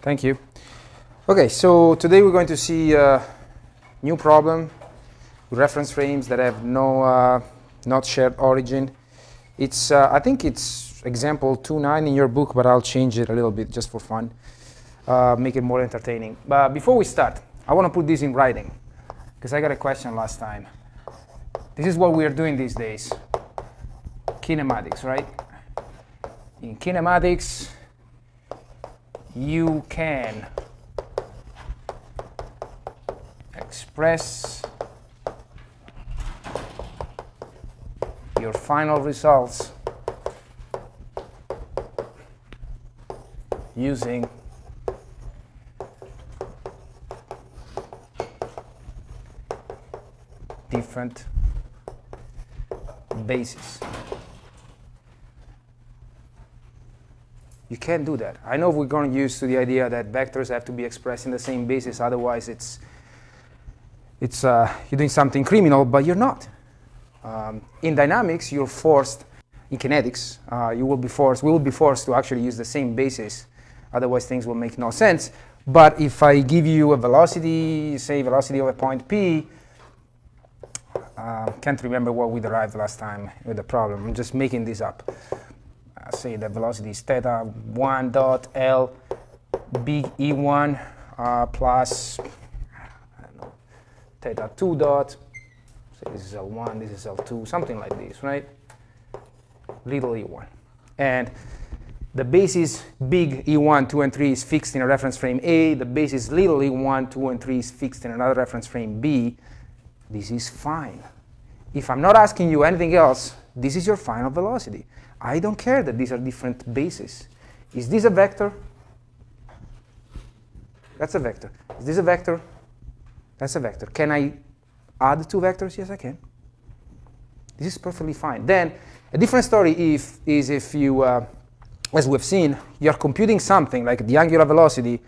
Thank you. Okay, so today we're going to see a new problem with reference frames that have no uh, not shared origin. It's uh, I think it's example 2.9 in your book, but I'll change it a little bit just for fun, uh, make it more entertaining. But before we start, I want to put this in writing because I got a question last time. This is what we are doing these days. Kinematics, right? In kinematics, you can express your final results using different bases. You can't do that. I know we're going used to the idea that vectors have to be expressed in the same basis, otherwise it's, it's uh, you're doing something criminal, but you're not. Um, in dynamics, you're forced, in kinetics, uh, you will be forced, we will be forced to actually use the same basis, otherwise things will make no sense. But if I give you a velocity, say velocity of a point p, uh, can't remember what we derived last time with the problem. I'm just making this up. Say the velocity is theta 1 dot L big E1 uh, plus know, theta 2 dot. Say this is L1, this is L2, something like this, right? Little E1. And the basis big E1, 2, and 3 is fixed in a reference frame A. The basis little E1, 2, and 3 is fixed in another reference frame B this is fine. If I'm not asking you anything else, this is your final velocity. I don't care that these are different bases. Is this a vector? That's a vector. Is this a vector? That's a vector. Can I add two vectors? Yes, I can. This is perfectly fine. Then a different story if, is if you, uh, as we've seen, you're computing something like the angular velocity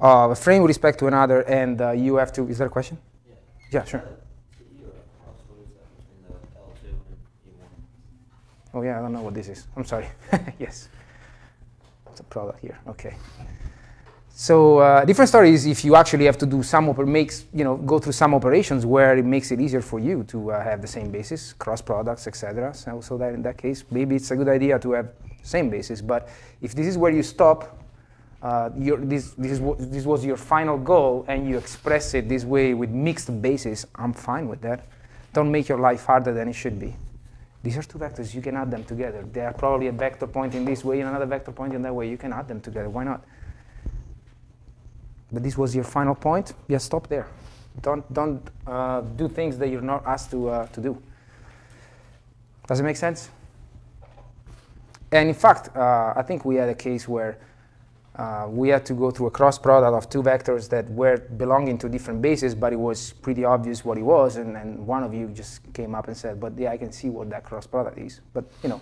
of a frame with respect to another, and uh, you have to. Is there a question? Yeah, yeah sure. Oh yeah, I don't know what this is. I'm sorry. yes. It's a product here. Okay. So uh, different story is if you actually have to do some makes you know go through some operations where it makes it easier for you to uh, have the same basis, cross products, etc. So, so that in that case, maybe it's a good idea to have same basis. But if this is where you stop, uh, your, this this this was your final goal, and you express it this way with mixed basis, I'm fine with that. Don't make your life harder than it should be. These are two vectors. You can add them together. They are probably a vector pointing this way and another vector pointing that way. You can add them together. Why not? But this was your final point. Yeah, stop there. Don't, don't uh, do things that you're not asked to, uh, to do. Does it make sense? And in fact, uh, I think we had a case where uh, we had to go through a cross product of two vectors that were belonging to different bases, but it was pretty obvious what it was, and, and one of you just came up and said, but yeah, I can see what that cross product is. But you know,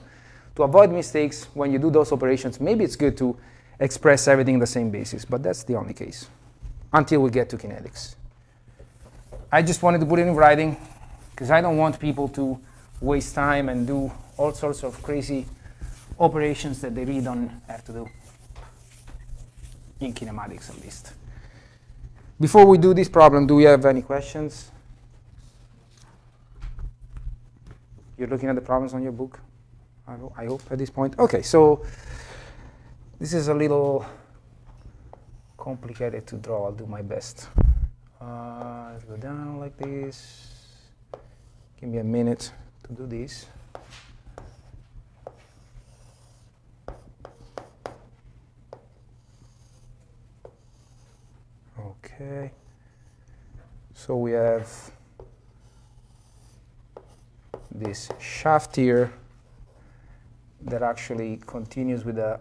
to avoid mistakes when you do those operations, maybe it's good to express everything in the same basis, but that's the only case until we get to kinetics. I just wanted to put it in writing because I don't want people to waste time and do all sorts of crazy operations that they really don't have to do in kinematics at least. Before we do this problem, do we have any questions? You're looking at the problems on your book, I, hope, at this point. OK, so this is a little complicated to draw. I'll do my best. Uh, let's go down like this. Give me a minute to do this. Okay. So we have this shaft here that actually continues with the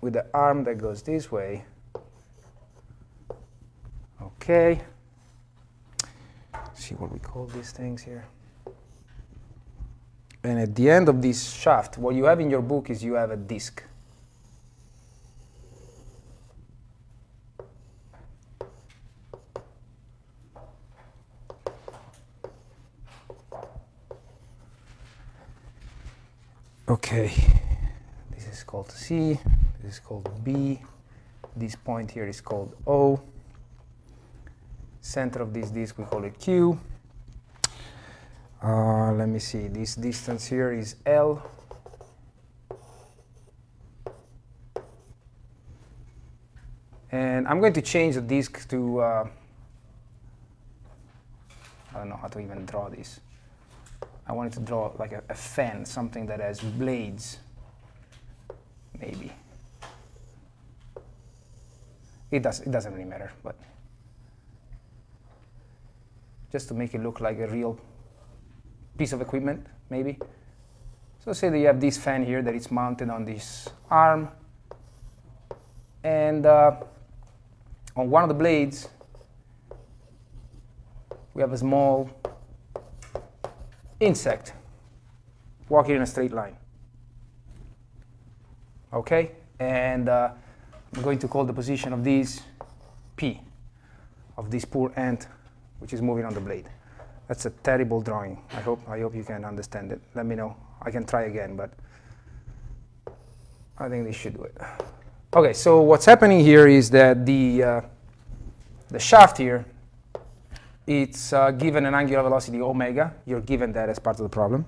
with the arm that goes this way. Okay. Let's see what we call these things here. And at the end of this shaft, what you have in your book is you have a disk. Okay, this is called C, this is called B, This point here is called O. Center of this disk, we call it Q. Uh, let me see, this distance here is L. And I'm going to change the disk to, uh, I don't know how to even draw this. I wanted to draw like a, a fan, something that has blades, maybe. It, does, it doesn't really matter, but just to make it look like a real piece of equipment, maybe. So say that you have this fan here that is mounted on this arm, and uh, on one of the blades, we have a small insect walking in a straight line. Okay? And uh, I'm going to call the position of this P, of this poor ant which is moving on the blade. That's a terrible drawing. I hope, I hope you can understand it. Let me know. I can try again, but I think this should do it. Okay, so what's happening here is that the, uh, the shaft here, it's uh, given an angular velocity omega. You're given that as part of the problem.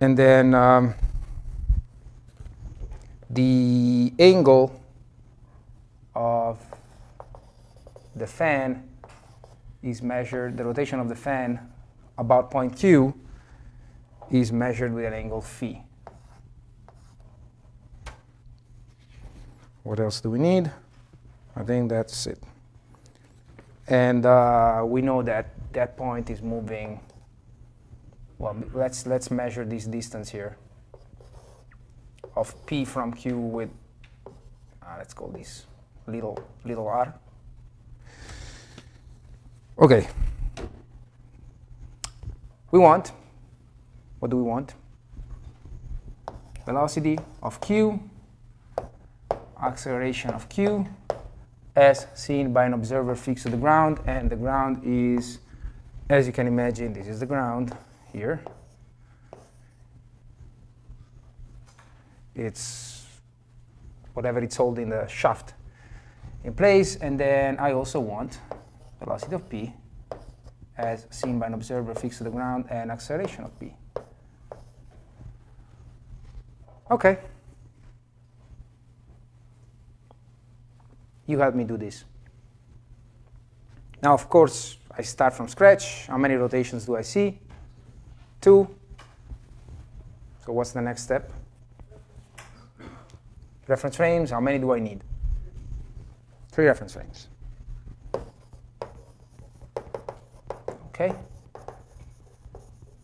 And then um, the angle of the fan is measured, the rotation of the fan about point Q is measured with an angle phi. What else do we need? I think that's it. And uh, we know that that point is moving. Well, let's let's measure this distance here of p from q with. Uh, let's call this little little r. Okay. We want. What do we want? Velocity of q acceleration of q as seen by an observer fixed to the ground and the ground is as you can imagine this is the ground here. It's whatever it's holding the shaft in place and then I also want velocity of p as seen by an observer fixed to the ground and acceleration of p. Okay you help me do this. Now, of course, I start from scratch. How many rotations do I see? Two. So what's the next step? Reference frames, how many do I need? Three reference frames. Okay.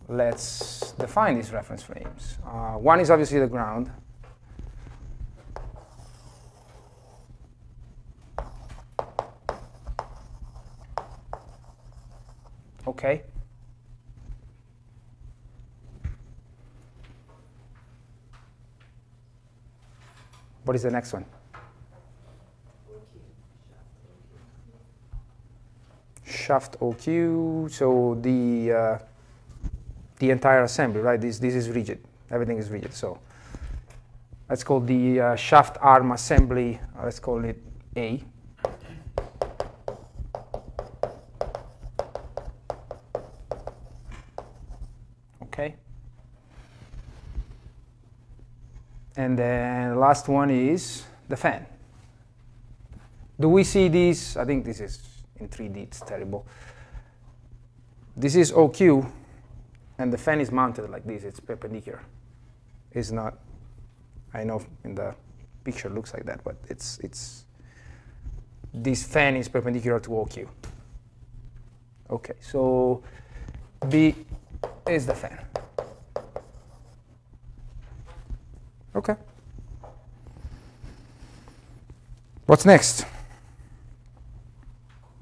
Let's define these reference frames. Uh, one is obviously the ground. Okay. What is the next one? Shaft OQ. So the uh, the entire assembly, right? This this is rigid. Everything is rigid. So let's call the uh, shaft arm assembly. Uh, let's call it A. Okay. And then the last one is the fan. Do we see this? I think this is in 3D, it's terrible. This is OQ, and the fan is mounted like this, it's perpendicular. It's not, I know in the picture looks like that, but it's, it's, this fan is perpendicular to OQ. Okay, so B is the fan. Okay. What's next?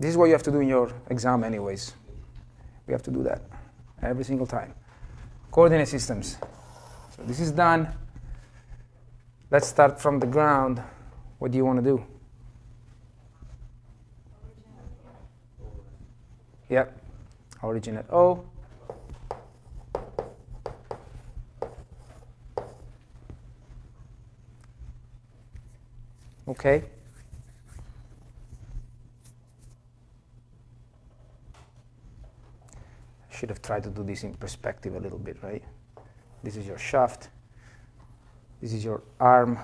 This is what you have to do in your exam anyways. We have to do that every single time. Coordinate systems. So this is done. Let's start from the ground. What do you want to do? Yep. Origin at O. Oh. Okay. I Should have tried to do this in perspective a little bit, right? This is your shaft. This is your arm.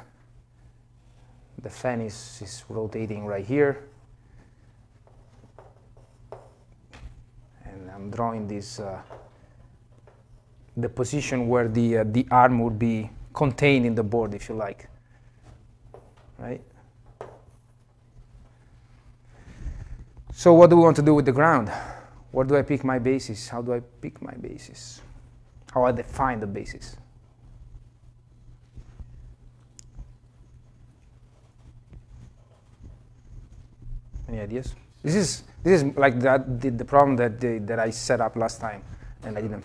The fan is, is rotating right here. And I'm drawing this, uh, the position where the, uh, the arm would be contained in the board, if you like. Right? So what do we want to do with the ground? Where do I pick my basis? How do I pick my basis? How I define the basis? Any ideas? This is this is like that the, the problem that the, that I set up last time, and I didn't.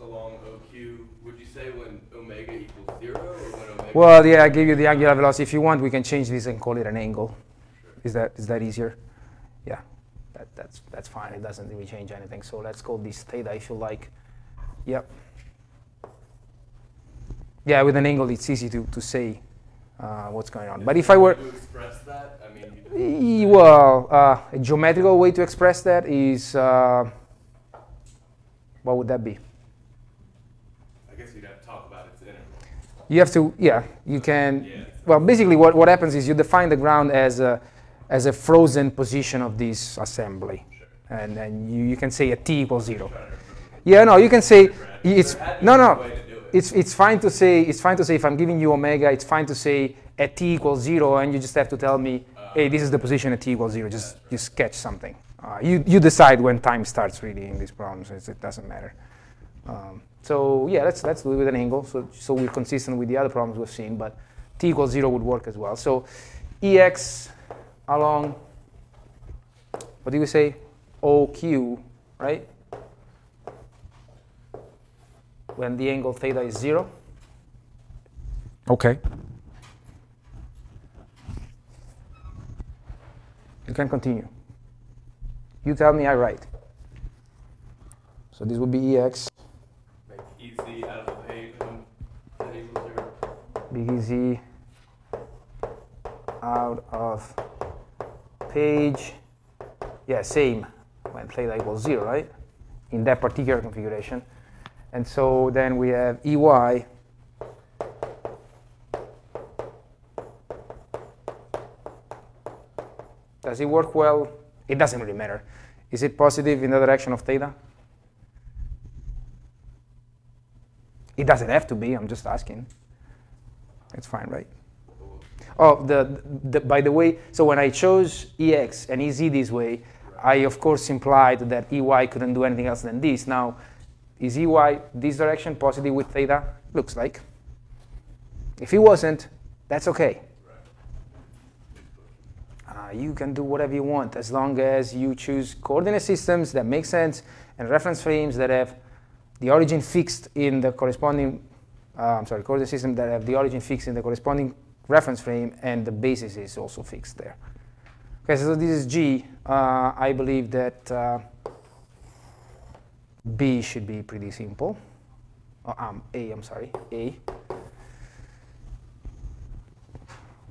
Along OQ, would you say when omega equals zero or when omega? Well, yeah, I gave you the angular velocity. If you want, we can change this and call it an angle. Is that is that easier? Yeah, that, that's that's fine. It doesn't really change anything. So let's call this theta if you like. Yep. Yeah, with an angle, it's easy to, to say uh, what's going on. But if I were, to express that, I mean, E- you- Well, uh, a geometrical way to express that is uh, what would that be? I guess you'd have to talk about its integral. You have to, yeah, you can. Yeah. Well, basically, what, what happens is you define the ground as a as a frozen position of this assembly, and and you, you can say a t equals zero. Yeah, no, you can say it's no no. It's it's fine to say it's fine to say if I'm giving you omega, it's fine to say at t equals zero, and you just have to tell me, hey, this is the position at t equals zero. Just just sketch something. Uh, you you decide when time starts really in these problems. It's, it doesn't matter. Um, so yeah, let's let's do it with an angle. So so we're consistent with the other problems we've seen, but t equals zero would work as well. So ex along what do you say? OQ, right? When the angle theta is zero. Okay. You can continue. You tell me I write. So this would be EX, Make EZ out of the page when that equals zero. big EZ out of page. Yeah, same when theta equals zero, right? In that particular configuration. And so then we have EY Does it work well? It doesn't really matter. Is it positive in the direction of theta? It doesn't have to be, I'm just asking. It's fine, right? Oh, the, the, by the way, so when I chose EX and EZ this way, I of course implied that EY couldn't do anything else than this. Now, is EY this direction positive with theta? Looks like. If it wasn't, that's okay. Uh, you can do whatever you want as long as you choose coordinate systems that make sense and reference frames that have the origin fixed in the corresponding, uh, I'm sorry, coordinate system that have the origin fixed in the corresponding reference frame and the basis is also fixed there. Okay, so this is G. Uh, I believe that uh, B should be pretty simple. Oh, um, A, I'm sorry, A.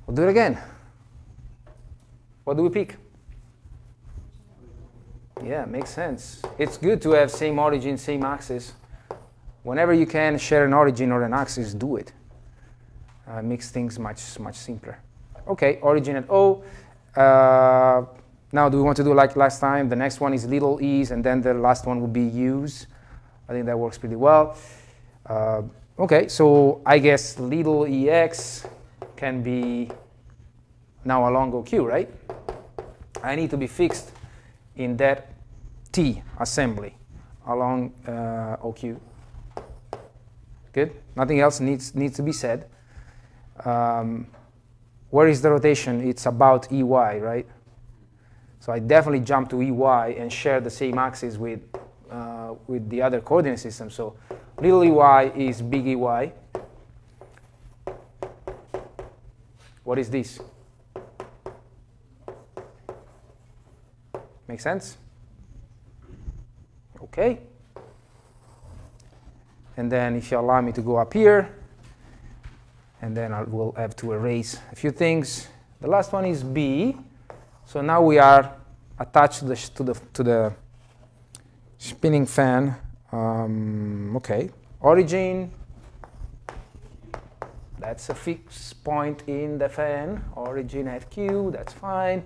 We'll do it again. What do we pick? Yeah, makes sense. It's good to have same origin, same axis. Whenever you can share an origin or an axis, do it. Uh, makes things much much simpler. Okay, origin at O. Uh, now, do we want to do like last time? The next one is little e's, and then the last one would be u's. I think that works pretty well. Uh, okay, so I guess little ex can be now a along OQ, right? I need to be fixed in that T assembly along uh, OQ. Good. Nothing else needs needs to be said. Um, where is the rotation? It's about EY, right? So I definitely jump to EY and share the same axis with uh, with the other coordinate system. So little EY is big EY. What is this? Make sense? Okay. And then if you allow me to go up here, and then I will have to erase a few things. The last one is B. So now we are attached to the, to the, to the spinning fan. Um, okay, origin. That's a fixed point in the fan. Origin at Q, that's fine.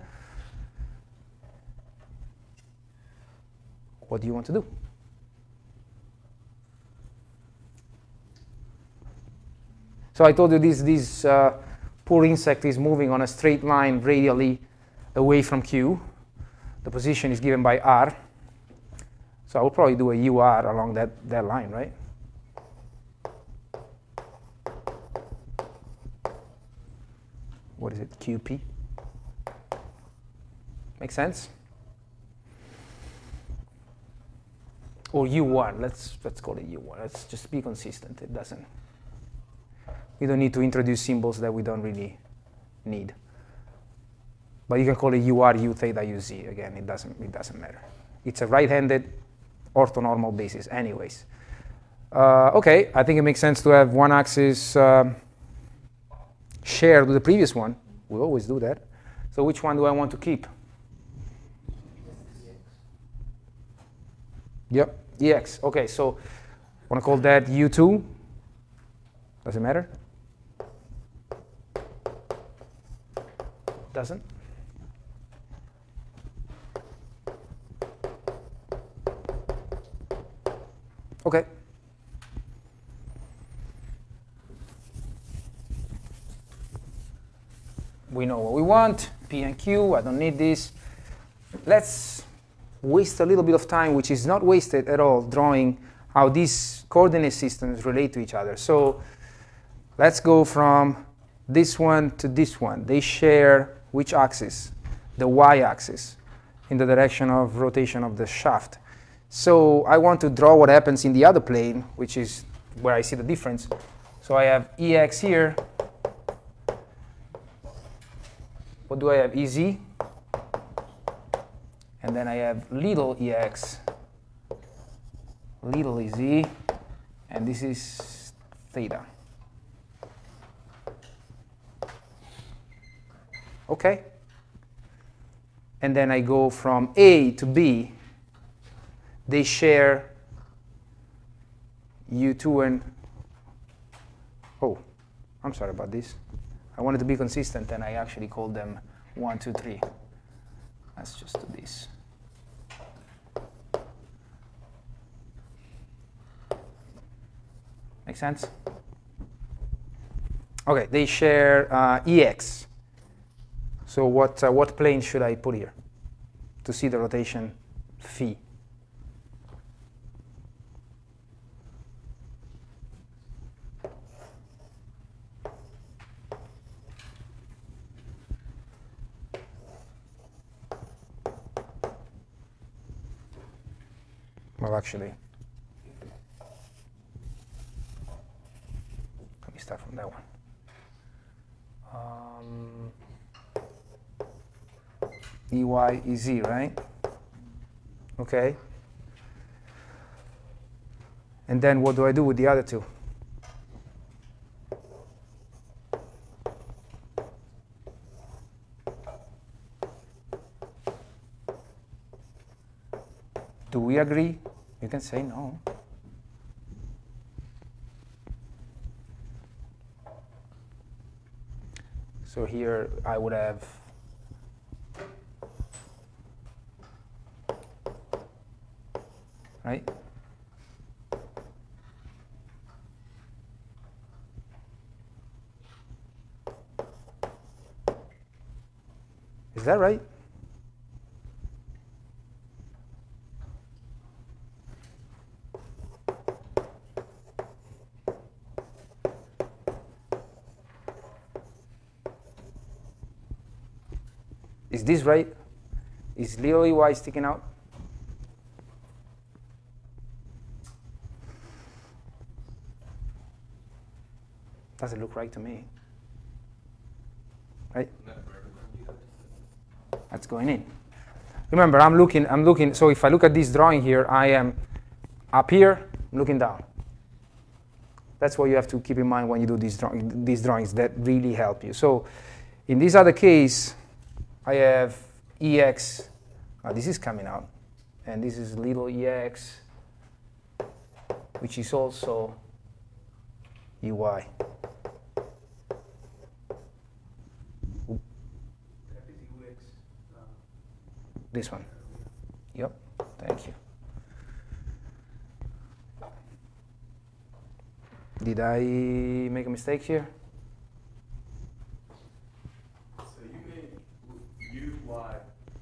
What do you want to do? So I told you this, this uh, poor insect is moving on a straight line radially away from Q. The position is given by R. So I will probably do a UR along that, that line, right? What is it, QP? Make sense? Or U1, let's, let's call it U1. Let's just be consistent, it doesn't. We don't need to introduce symbols that we don't really need. But you can call it UR, U theta, UZ. Again, it doesn't, it doesn't matter. It's a right-handed orthonormal basis anyways. Uh, okay, I think it makes sense to have one axis um, shared with the previous one. We always do that. So which one do I want to keep? Yep, EX. Okay, so I want to call that U2. Does it matter? Doesn't? Okay. We know what we want, P and Q, I don't need this. Let's waste a little bit of time, which is not wasted at all, drawing how these coordinate systems relate to each other. So let's go from this one to this one. They share which axis? The y-axis in the direction of rotation of the shaft. So I want to draw what happens in the other plane, which is where I see the difference. So I have EX here. What do I have? EZ. And then I have little EX, little EZ, and this is theta. Okay? And then I go from A to B they share U2 and, oh, I'm sorry about this. I wanted to be consistent and I actually called them 1, 2, 3. Let's just do this. Make sense? Okay, they share uh, EX. So what, uh, what plane should I put here to see the rotation phi? Well, actually, let me start from that one. EY, EZ, right? Okay. And then what do I do with the other two? Do we agree? You can say no. So here I would have right? Is that right? Is this right? Is little y sticking out? Doesn't look right to me. Right? That's going in. Remember, I'm looking, I'm looking, so if I look at this drawing here, I am up here, looking down. That's what you have to keep in mind when you do these, draw these drawings that really help you. So In this other case, I have ex, uh, this is coming out, and this is little ex, which is also ey. This one. Yep, thank you. Did I make a mistake here? So you made u y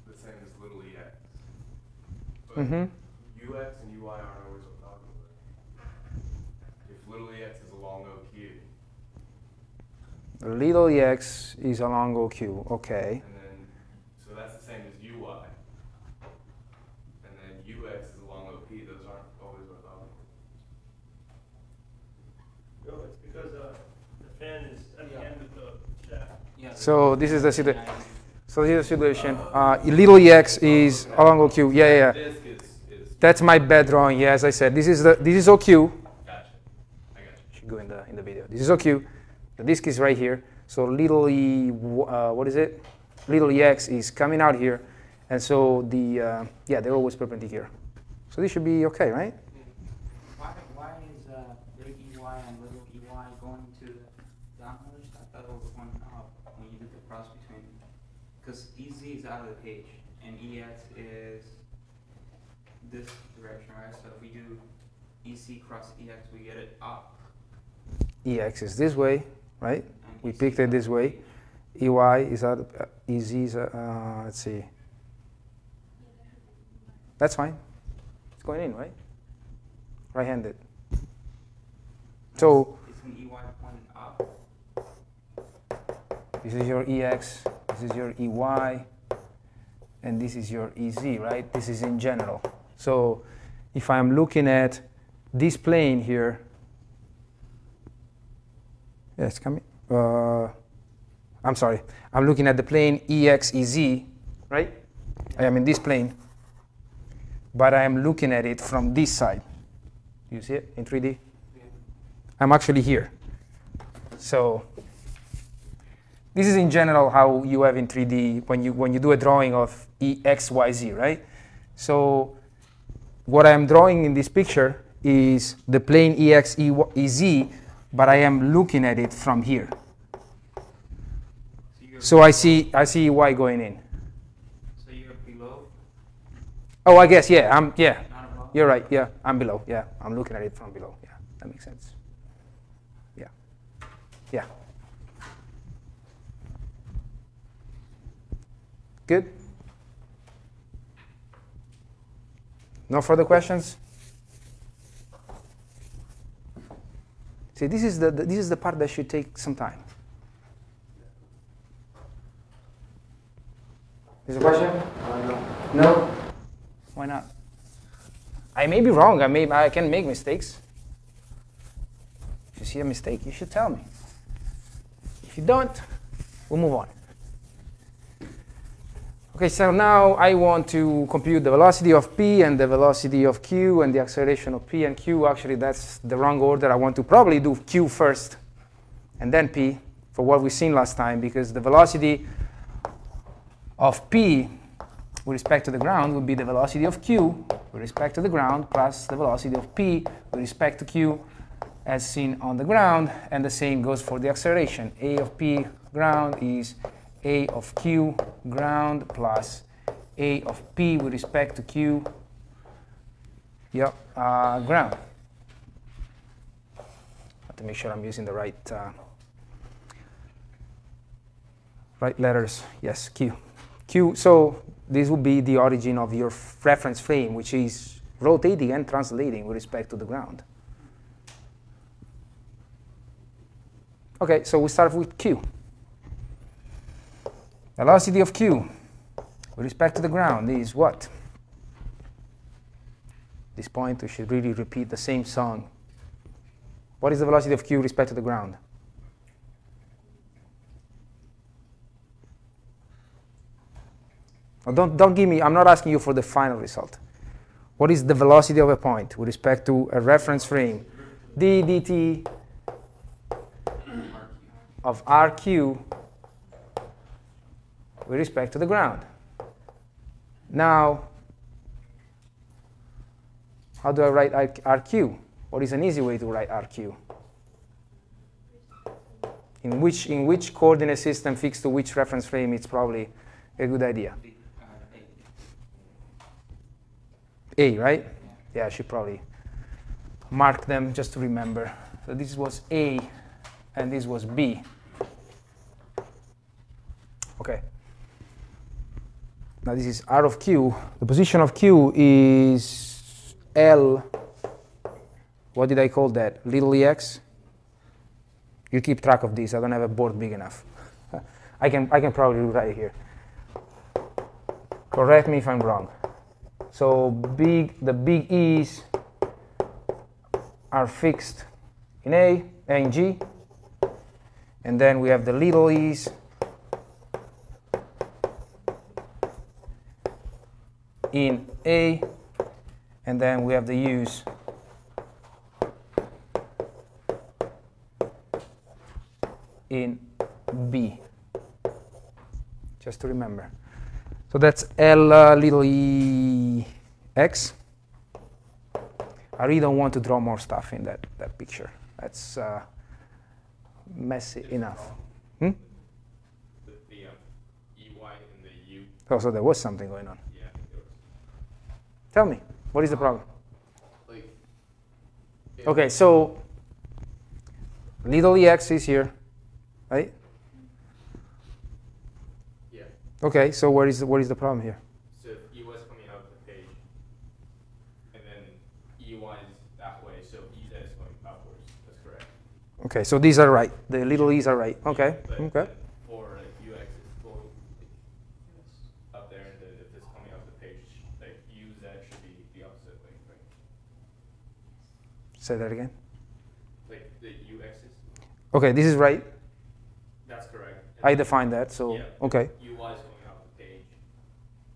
the same as little ex. But Mm-hmm. ux and ui aren't always orthogonal. If little ex is along OQ, Little ex is along OQ, okay. and then so that's the same as ui. And then ux is along OP, those aren't always orthogonal. No, it's because uh, the fan is at the end of the shaft. Yeah. So this is the situ- So this is the situation. Uh, little ex is along OQ. Yeah, yeah, yeah. Disk is, is, That's my bad drawing. Yeah, as I said, this is the this is OQ. gotcha. I got you. Should go in the in the video. This is OQ. The disk is right here. So little e, uh, what is it? Little ex is coming out here, and so the uh, yeah they're always perpendicular. So this should be okay, right? Why, why is uh, big EY and little EY going to the downwards? I thought it was going up when you did the cross between. Because EZ is out of the page and EX is this direction, right? So if we do EC cross EX, we get it up. Ex is this way, right? and We EC picked it this way. EY is out. Uh, EZ is uh, uh, let's see. That's fine. It's going in, right? Right-handed. So It's an EY pointing up. this is your EX, this is your EY, and this is your EZ, right? This is in general. So if I'm looking at this plane here, yeah, it's coming. Uh, I'm sorry. I'm looking at the plane EX, EZ, right? I am in this plane, but I am looking at it from this side. You see it in 3D? I'm actually here. So this is in general how you have in 3D when you when you do a drawing of E X Y Z, right? So what I am drawing in this picture is the plane EX E Y- EZ, but I am looking at it from here. So So I see I see Y going in. so you're below, Oh, I guess yeah. I'm yeah. You're right. Yeah, I'm below. Yeah, I'm looking at it from below. Yeah, that makes sense. Yeah. Yeah. Good? No further questions? See, this is the, the this is the part that should take some time. Is a question? No. Why not? I may be wrong. I may I can make mistakes. If you see a mistake, you should tell me. If you don't, we'll move on. Okay, so now I want to compute the velocity of p and the velocity of q and the acceleration of p and q. Actually, that's the wrong order. I want to probably do q first and then p for what we've seen last time because the velocity of p with respect to the ground would be the velocity of q with respect to the ground plus the velocity of p with respect to q as seen on the ground and the same goes for the acceleration a of p ground is a of q ground plus a of p with respect to q yep uh, ground. To make sure I'm using the right uh, right letters. Yes q. Q so this will be the origin of your reference frame which is rotating and translating with respect to the ground. Okay so we start with q velocity of q with respect to the ground is what this point we should really repeat the same song what is the velocity of q with respect to the ground Now, don't, don't give me, I'm not asking you for the final result. What is the velocity of a point with respect to a reference frame? d dt of rq with respect to the ground. Now, how do I write RQ? What is an easy way to write RQ? In which, in which coordinate system fixed to which reference frame, it's probably a good idea. A. A, right? Yeah, I should probably mark them just to remember. So this was A, and this was B. Okay. Now this is R of Q. The position of Q is L. What did I call that? Little ex? You keep track of this. I don't have a board big enough. I can, I can probably write it here. Correct me if I'm wrong. So big, the big E's are fixed in A and G. And then we have the little E's in A. And then we have the use in B. Just to remember. So that's L uh, little e x. I really don't want to draw more stuff in that, that picture. That's uh, messy enough. Hmm? The, the um, EY and the U, Oh, so there was something going on. Yeah, Tell me, what is the problem? like. Okay, so little ex is here, right? Yeah, Okay, so what is the, what is the problem here? so e was coming out of the page. And then EY is that way, so EZ is going upwards, that's correct. Okay, so these are right. The little e's are right. Okay, But- okay. but For like UX, it's going like, up there, and then if it's coming off the page, like UZ should be the opposite way, right? Say that again. Like the UX is, Okay, this is right. that's correct. And I define that, so Yeah. okay. UI is going off the page,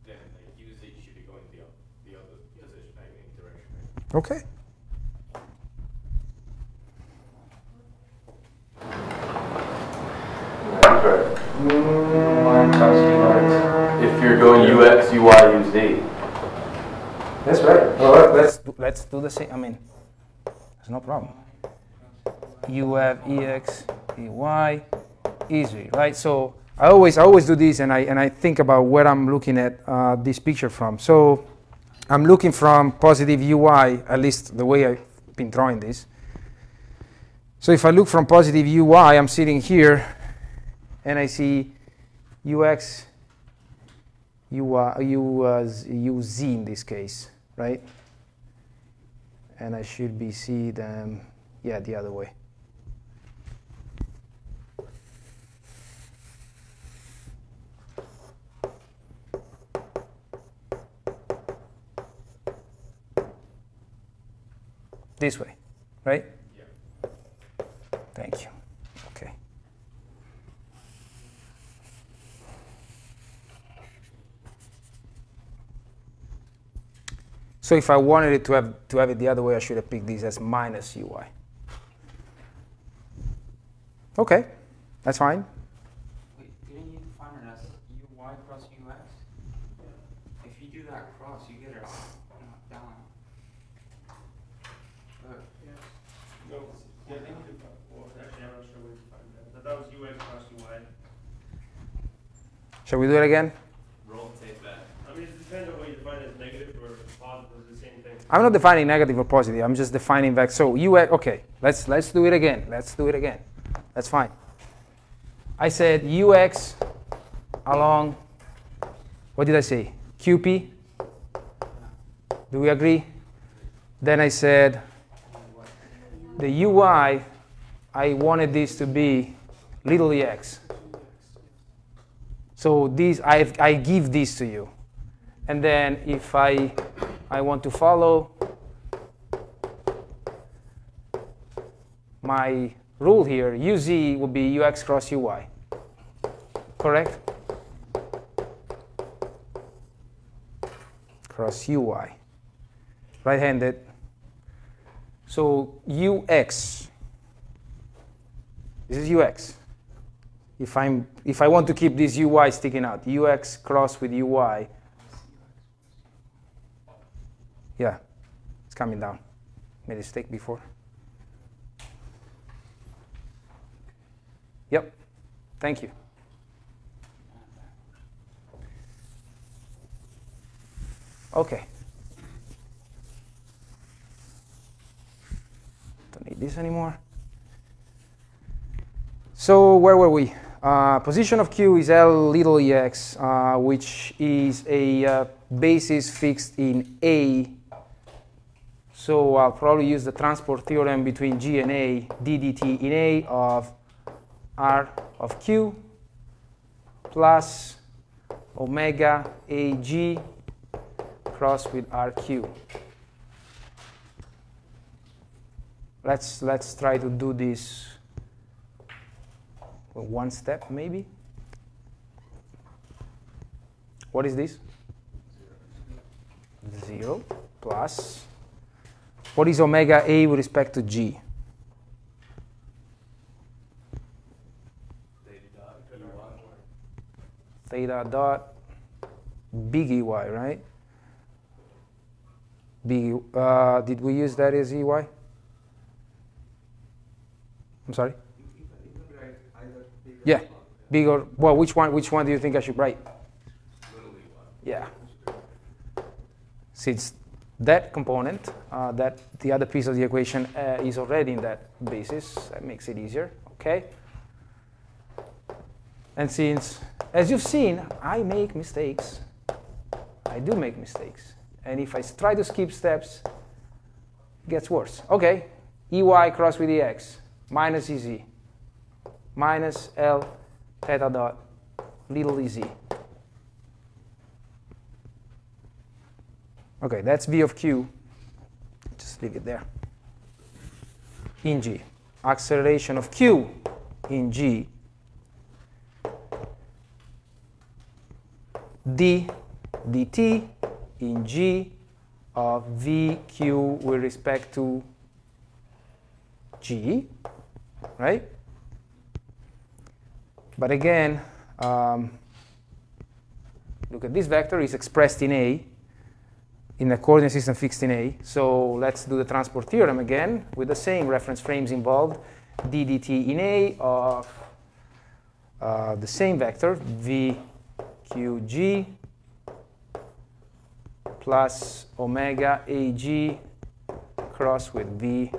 then like UZ should be going the, the other position, I mean, direction, right? Okay. If you're going UX, UI, UZ. That's right. Well, let's do, let's do the same. I mean, there's no problem. You have ex, ey, EZ, right? So I always I always do this, and I and I think about where I'm looking at uh, this picture from. So I'm looking from positive ui, at least the way I've been drawing this. So if I look from positive ui, I'm sitting here, and I see ux, u, uh, u, uz in this case, right? And I should be see them, yeah, the other way. This way, right? Yeah. Thank you. Okay. So if I wanted it to have to have it the other way, I should have picked this as minus ui. Okay, that's fine. Wait, didn't you define it as UI cross UX? If you do that cross, you get it knocked down. But No, yeah, I think you did, well, actually, I'm not sure where you find that, but that was UX cross UI. Shall we do it again? Roll tape that. I mean, it depends on what you define as negative or positive, it's the same thing. I'm not defining negative or positive. I'm just defining vector. So ux. Uh, okay, let's let's do it again. Let's do it again. That's fine. I said ux along. What did I say? qp. Do we agree? Then I said the ui. I wanted this to be little ex. So these I I give this to you, and then if I I want to follow my rule here, uz would be ux cross uy. Correct? Cross uy. Right-handed. So ux. This is ux. if I'm if I want to keep this UI sticking out, UX cross with UI. Yeah, it's coming down. Made a mistake before. Yep. Thank you. Okay. Don't need this anymore. So where were we? Uh, position of Q is L little ex, uh, which is a uh, basis fixed in A. So I'll probably use the transport theorem between G and A, ddt in A of R of Q plus omega AG cross with RQ. Let's, let's try to do this one step maybe. What is this? Zero plus. What is omega A with respect to G? Theta dot big EY, right? Big, uh, did we use that as EY? I'm sorry? Yeah, big or, well, which one, which one do you think I should write? Yeah. Since that component, uh, that the other piece of the equation uh, is already in that basis, that makes it easier, okay? And since, as you've seen, I make mistakes, I do make mistakes. And if I try to skip steps, it gets worse. Okay, EY cross with EX, minus EZ, minus L theta dot little ez. Okay, that's V of Q. Just leave it there. In G. Acceleration of Q in G d dt in G of VQ with respect to G, right? But again, um, look at this vector is expressed in A, in a coordinate system fixed in A. So let's do the transport theorem again with the same reference frames involved. d dt in A of uh, the same vector, VQG plus omega AG cross with VQG.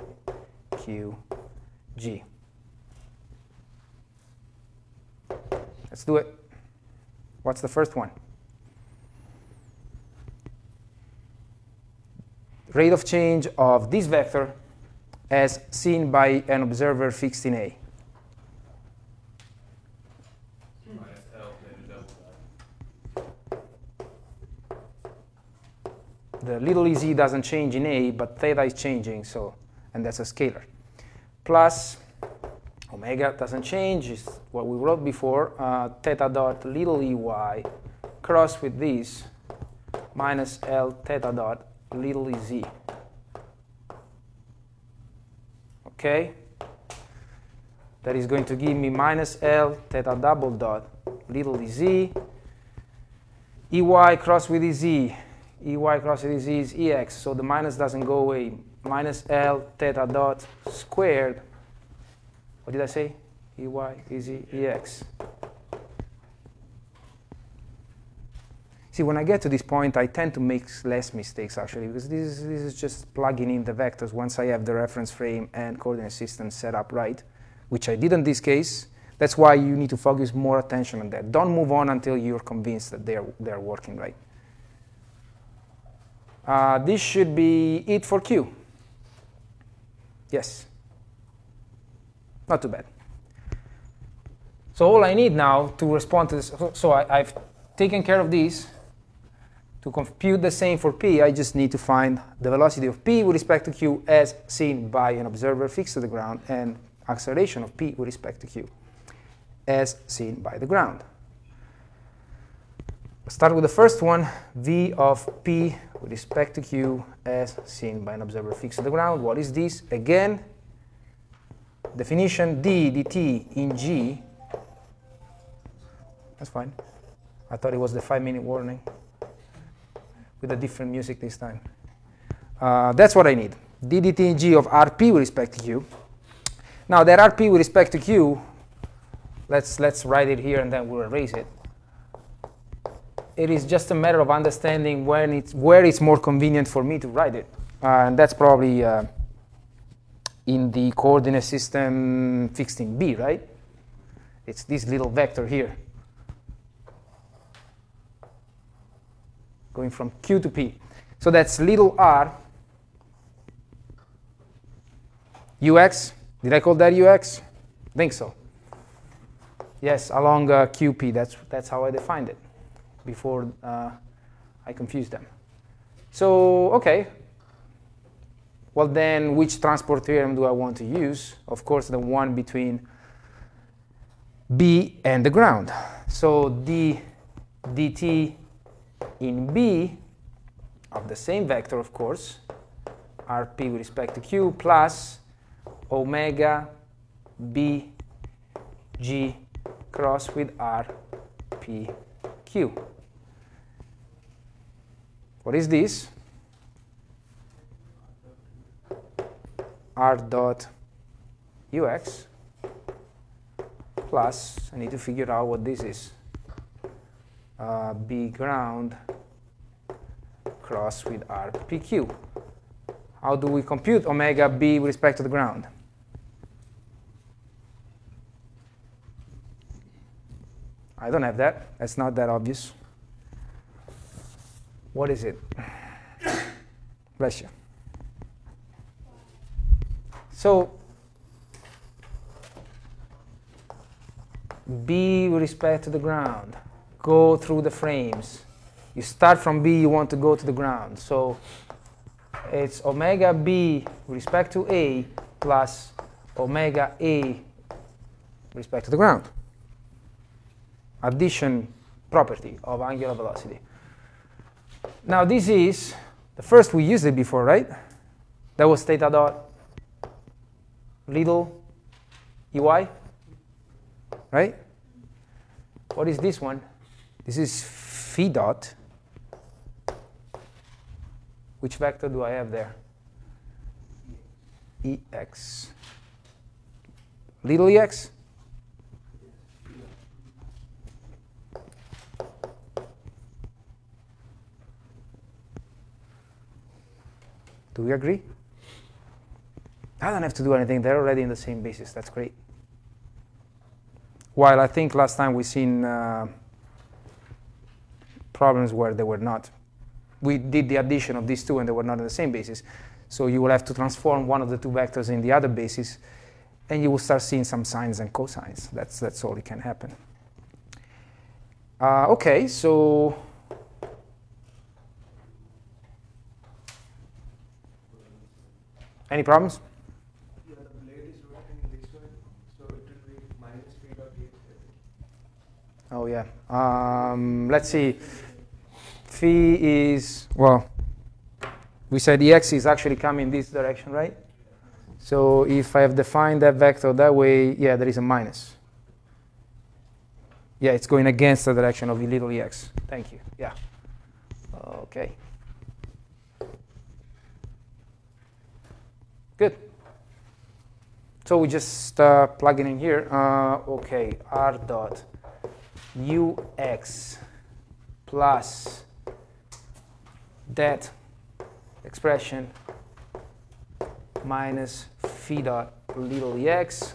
Let's do it. What's the first one? Rate of change of this vector as seen by an observer fixed in A. The little ez doesn't change in A, but theta is changing, so and that's a scalar. Plus Omega doesn't change, it's what we wrote before, uh, theta dot little ey cross with this minus L theta dot little ez. Okay? That is going to give me minus L theta double dot little ez. Ey cross with ez. Ey cross with ez is ex, so the minus doesn't go away. Minus L theta dot squared what did I say? EY, EZ, EX. See, when I get to this point, I tend to make less mistakes, actually, because this is, this is just plugging in the vectors once I have the reference frame and coordinate system set up right, which I did in this case. That's why you need to focus more attention on that. Don't move on until you're convinced that they're, they're working right. Uh, this should be it for Q. Yes? Not too bad. So all I need now to respond to this, so I, have taken care of these. To compute the same for p, I just need to find the velocity of p with respect to q as seen by an observer fixed to the ground and acceleration of p with respect to q as seen by the ground. Start with the first one, v of p with respect to q as seen by an observer fixed to the ground. What is this? Again, definition d dt in g That's fine. I thought it was the five minute warning with a different music this time. Uh, that's what I need. DDTG of rp with respect to q. Now that rp with respect to q, let's, let's write it here and then we'll erase it. It is just a matter of understanding when it's, where it's more convenient for me to write it. Uh, and that's probably uh, in the coordinate system fixed in B, right? It's this little vector here. Going from Q to P. So that's little r ux. Did I call that ux? I think so. Yes, along uh, QP. That's, that's how I defined it before uh, I confused them. So, okay. Well, then, which transport theorem do I want to use? Of course, the one between B and the ground. So d dt in B of the same vector, of course, rp with respect to q plus omega b g cross with r p q. What is this? r dot ux plus, I need to figure out what this is, uh, b ground cross with r pq. How do we compute omega b with respect to the ground? I don't have that. That's not that obvious. What is it? Bless you. So B with respect to the ground. Go through the frames. You start from B, you want to go to the ground. So it's omega B respect to A plus omega A respect to the ground addition property of angular velocity. Now this is, the first we used it before, right? That was theta dot little ey, right? What is this one? This is phi dot. Which vector do I have there? Ex. Little ex? Do we agree? I don't have to do anything. They're already in the same basis. That's great. While I think last time we seen uh, problems where they were not. We did the addition of these two and they were not on the same basis. So you will have to transform one of the two vectors in the other basis and you will start seeing some sines and cosines. That's, that's all it can happen. Uh, okay, so Any problems? Yeah, the blade is rotating this way, so it will be minus phi dot dx. Oh yeah. Um, let's see. Phi is well. We said ex is actually coming this direction, right? So if I have defined that vector that way, yeah, there is a minus. Yeah, it's going against the direction of the little ex. Thank you. Yeah. Okay. Good. So we just uh, plug it in here. Uh, okay, r dot ux plus that expression minus phi dot little ex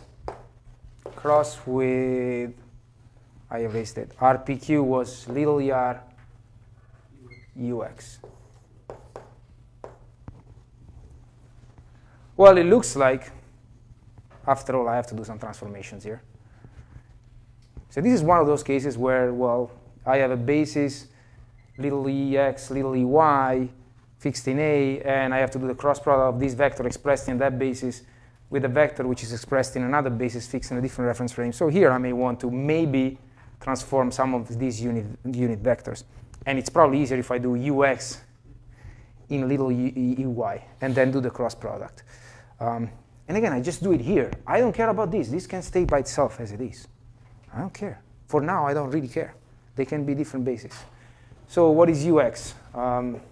cross with, I erased it, rpq was little er ux. Well, it looks like, after all, I have to do some transformations here. So this is one of those cases where, well, I have a basis, little ex, little ey, fixed in A, and I have to do the cross product of this vector expressed in that basis with a vector which is expressed in another basis fixed in a different reference frame. So here I may want to maybe transform some of these unit, unit vectors. And it's probably easier if I do ux in little ey and then do the cross product. Um, and again, I just do it here. I don't care about this. This can stay by itself as it is. I don't care. For now, I don't really care. They can be different bases. So what is ux? Um,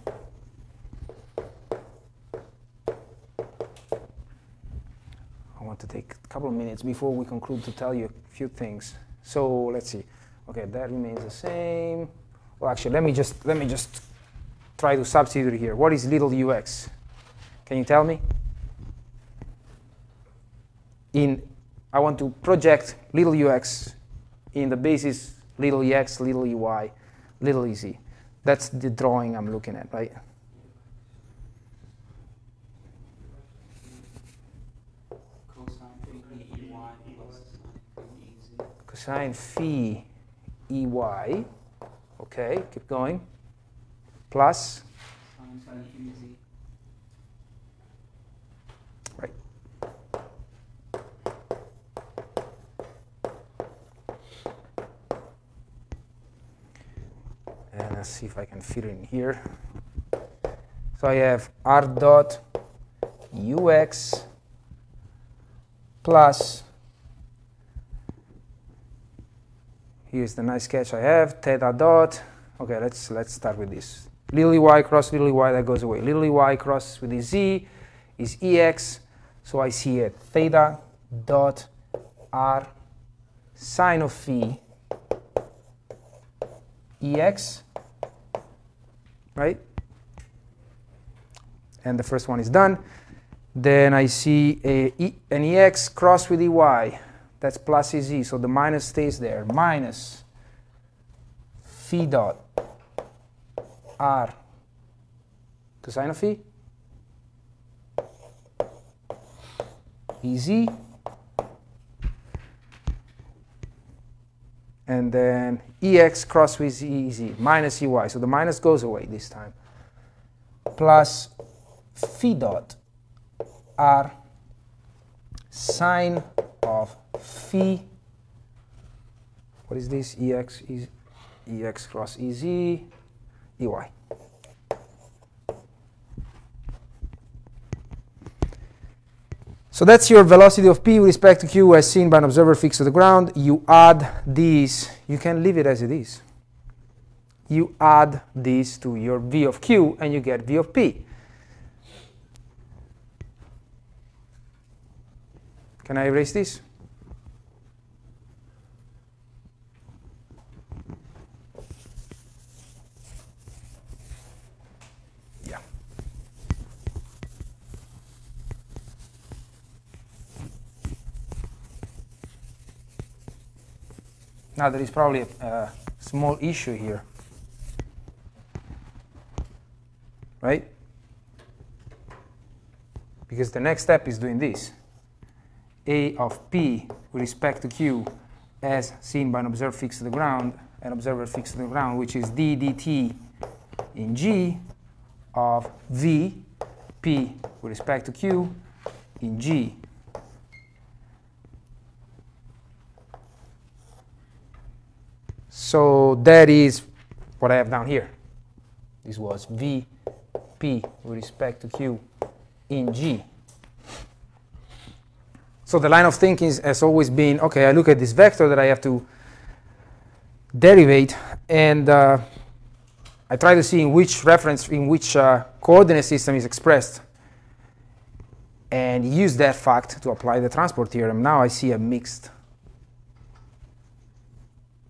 I want to take a couple of minutes before we conclude to tell you a few things. So let's see. Okay, that remains the same. Well, actually, let me just let me just try to substitute here. What is little ux? Can you tell me? In I want to project little ux in the basis little ex, little ey, little ez. That's the drawing I'm looking at, right? Cosine phi ey. Okay, keep going. Plus, Sine phi ez. right. And let's see if I can fit it in here. So I have r dot ux plus, here's the nice sketch I have, theta dot, okay, let's, let's start with this. Little y cross little y, that goes away. Little y cross with the z is ex, so I see a theta dot r sine of phi ex, right? And the first one is done. Then I see a e, an ex cross with ey. That's plus ez, so the minus stays there. Minus phi dot r cosine of phi ez and then ex cross with ez minus ey. So the minus goes away this time. Plus phi dot r sine of phi. What is this? ex is ex cross ez ey. So that's your velocity of p with respect to q as seen by an observer fixed to the ground. You add these, you can leave it as it is. You add these to your v of q and you get v of p. Can I erase this? Now there is probably a, a small issue here. Right? Because the next step is doing this. A of P with respect to Q as seen by an observer fixed to the ground, an observer fixed to the ground, which is d dt in G of V P with respect to Q in G. So that is what I have down here. This was V P with respect to Q in G. So the line of thinking has always been, okay, I look at this vector that I have to derivate, and uh, I try to see in which reference, in which uh, coordinate system is expressed, and use that fact to apply the transport theorem. Now I see a mixed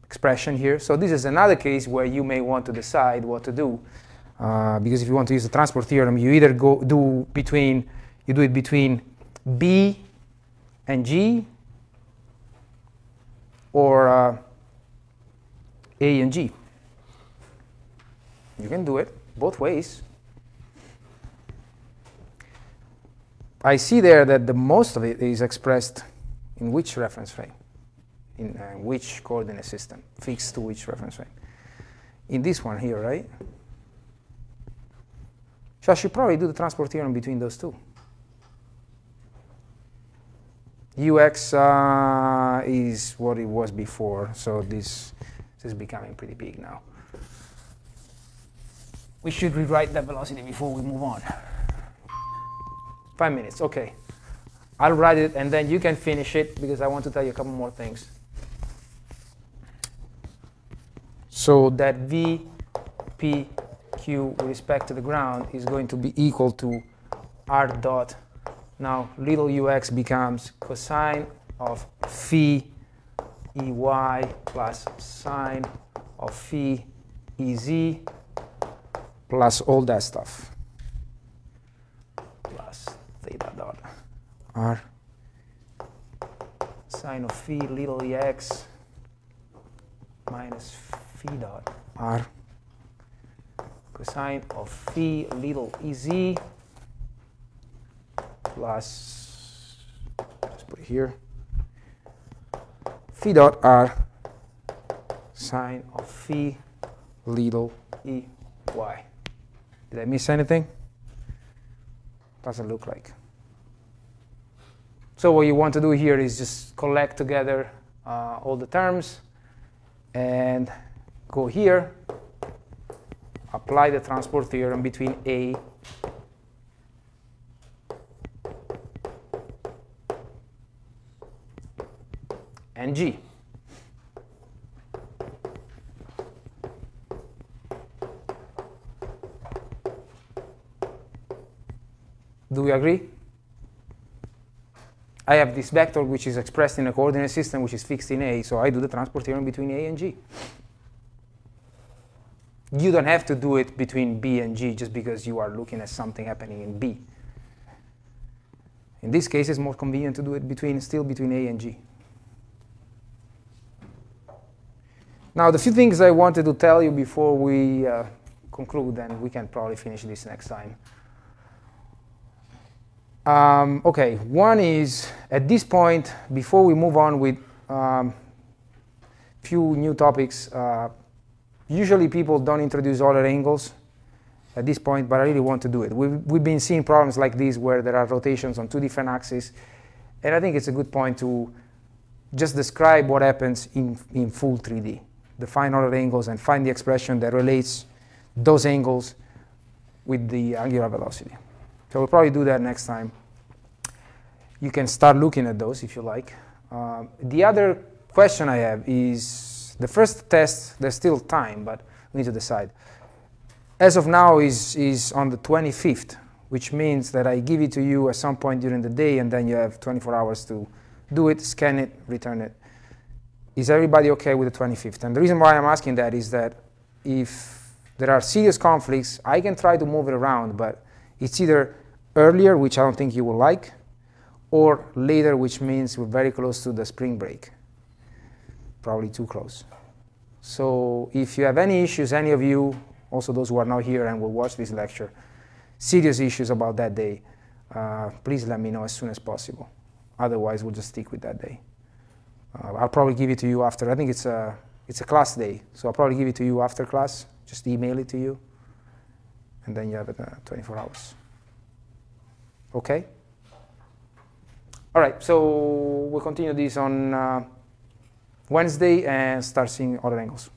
expression here. So this is another case where you may want to decide what to do, uh, because if you want to use the transport theorem, you either go do between, you do it between B and G, or uh, A and G. You can do it both ways. I see there that the most of it is expressed in which reference frame, in uh, which coordinate system, fixed to which reference frame. In this one here, right? So I should probably do the transport theorem between those two. UX uh, is what it was before, so this, this is becoming pretty big now. We should rewrite that velocity before we move on. Five minutes, okay. I'll write it and then you can finish it because I want to tell you a couple more things. So that V, P, Q with respect to the ground is going to be equal to R dot. Now little ux becomes cosine of phi EY plus sine of phi EZ plus all that stuff. Plus theta dot. R. Sine of phi little ex minus phi dot R cosine of phi little ez plus, let's put it here, phi dot r sine of phi little e y. Did I miss anything? Doesn't look like. So what you want to do here is just collect together uh, all the terms and go here, apply the transport theorem between A and G. Do we agree? I have this vector which is expressed in a coordinate system which is fixed in A, so I do the transport theorem between A and G. You don't have to do it between B and G just because you are looking at something happening in B. In this case, it's more convenient to do it between still between A and G. Now, the few things I wanted to tell you before we uh, conclude, and we can probably finish this next time. Um, okay, one is at this point, before we move on with um, few new topics, uh, usually people don't introduce Euler angles at this point, but I really want to do it. We've, we've been seeing problems like these where there are rotations on two different axes, and I think it's a good point to just describe what happens in, in full 3D, define Euler angles and find the expression that relates those angles with the angular velocity. So we'll probably do that next time. You can start looking at those if you like. Um, the other question I have is the first test, there's still time, but we need to decide. As of now is, is on the 25th, which means that I give it to you at some point during the day and then you have 24 hours to do it, scan it, return it. Is everybody okay with the 25th? And the reason why I'm asking that is that if there are serious conflicts, I can try to move it around, but it's either earlier, which I don't think you will like, or later, which means we're very close to the spring break. Probably too close. So if you have any issues, any of you, also those who are not here and will watch this lecture, serious issues about that day, uh, please let me know as soon as possible. Otherwise, we'll just stick with that day. Uh, I'll probably give it to you after. I think it's a it's a class day, so I'll probably give it to you after class. Just email it to you, and then you have it uh, 24 hours. Okay? All right, so we'll continue this on uh, Wednesday and start seeing Euler angles.